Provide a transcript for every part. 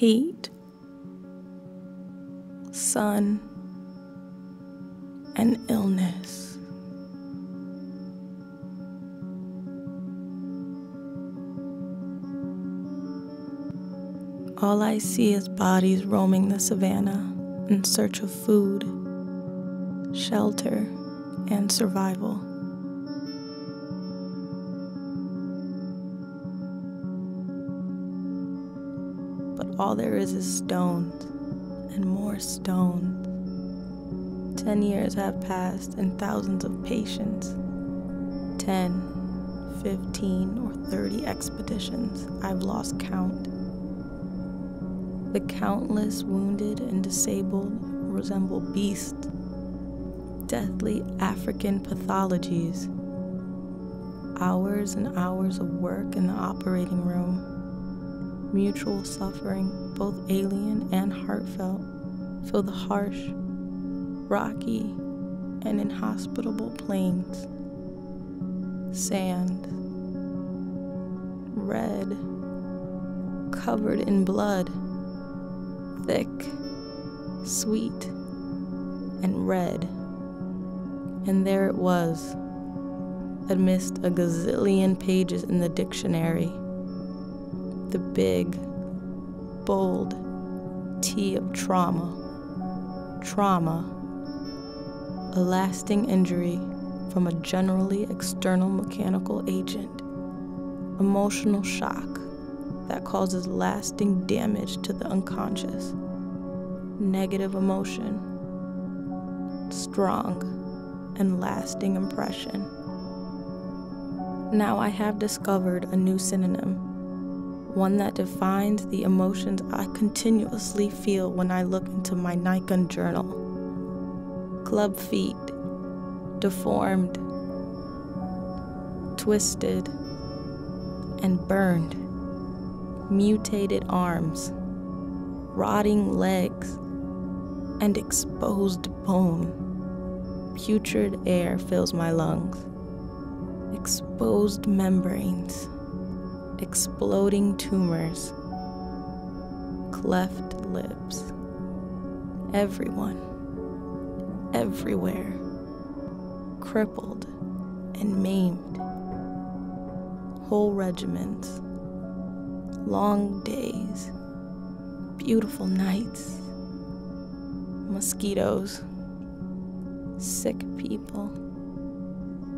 heat, sun, and illness. All I see is bodies roaming the savannah in search of food, shelter, and survival. All there is is stones and more stones. Ten years have passed and thousands of patients. Ten, fifteen, or thirty expeditions. I've lost count. The countless wounded and disabled resemble beasts, deathly African pathologies. Hours and hours of work in the operating room, mutual suffering, both alien and heartfelt, fill the harsh, rocky, and inhospitable plains. Sand, red, covered in blood thick, sweet, and red. And there it was, amidst a gazillion pages in the dictionary. The big, bold T of trauma. Trauma. A lasting injury from a generally external mechanical agent. Emotional shock that causes lasting damage to the unconscious. Negative emotion, strong and lasting impression. Now I have discovered a new synonym, one that defines the emotions I continuously feel when I look into my Nikon journal. Club feet, deformed, twisted, and burned mutated arms, rotting legs, and exposed bone. Putrid air fills my lungs. Exposed membranes, exploding tumors, cleft lips. Everyone, everywhere, crippled and maimed. Whole regiments. Long days, beautiful nights, mosquitoes, sick people,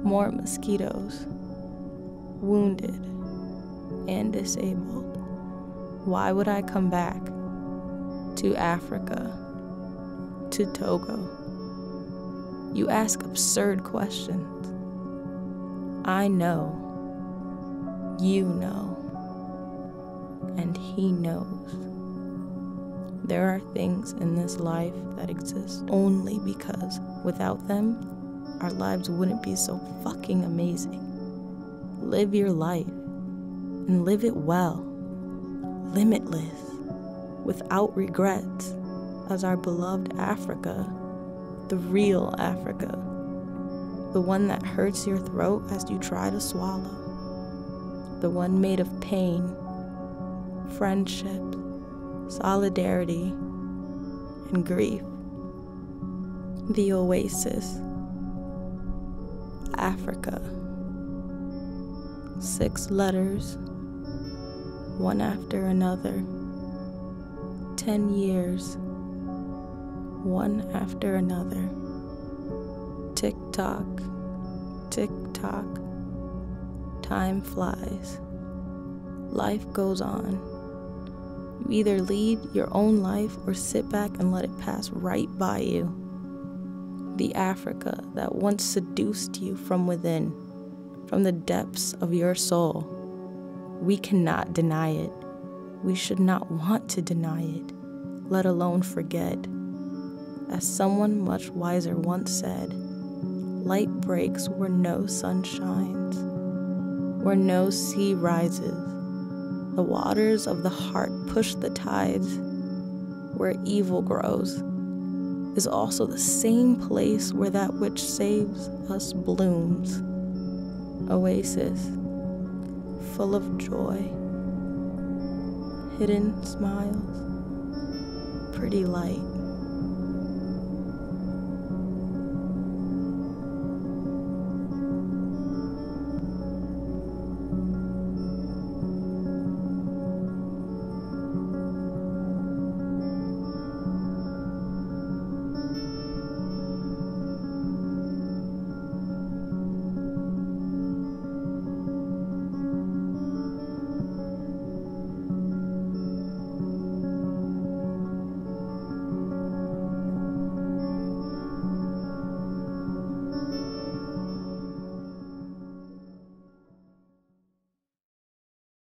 more mosquitoes, wounded and disabled. Why would I come back to Africa, to Togo? You ask absurd questions. I know. You know and He knows. There are things in this life that exist only because without them, our lives wouldn't be so fucking amazing. Live your life and live it well, limitless, without regrets, as our beloved Africa, the real Africa, the one that hurts your throat as you try to swallow, the one made of pain friendship, solidarity, and grief. The Oasis, Africa. Six letters, one after another. Ten years, one after another. Tick tock, tick tock. Time flies. Life goes on. You either lead your own life or sit back and let it pass right by you. The Africa that once seduced you from within, from the depths of your soul. We cannot deny it. We should not want to deny it, let alone forget. As someone much wiser once said, light breaks where no sun shines, where no sea rises the waters of the heart push the tides. Where evil grows is also the same place where that which saves us blooms. Oasis, full of joy, hidden smiles, pretty light.